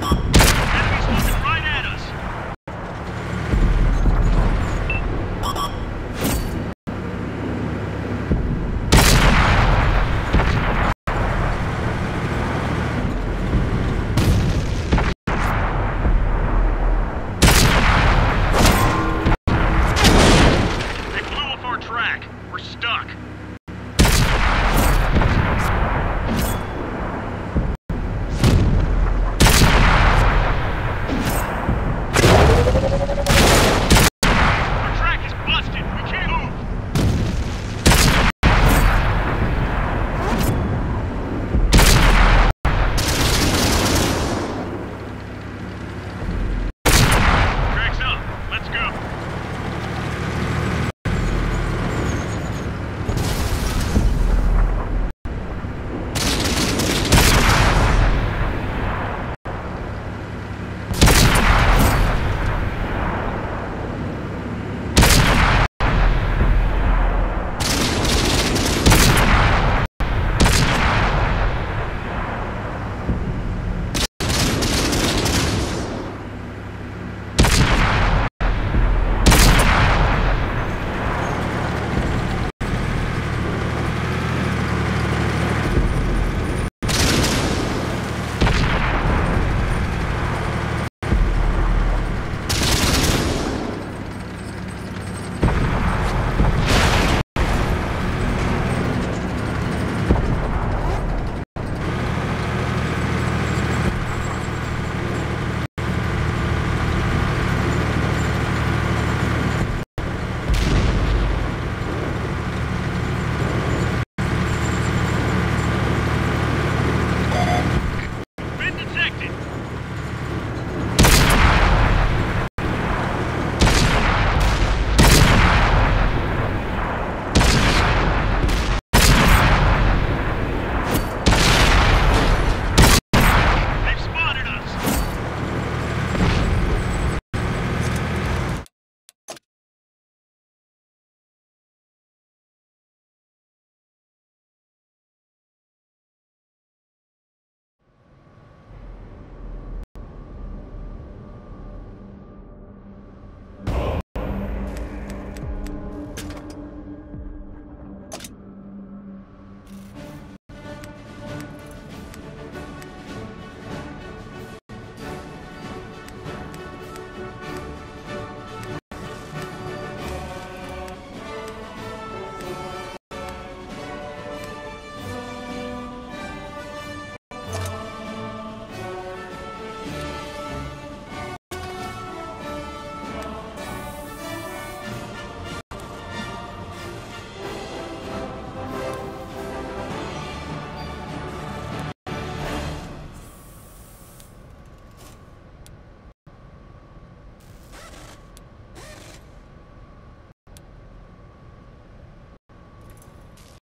you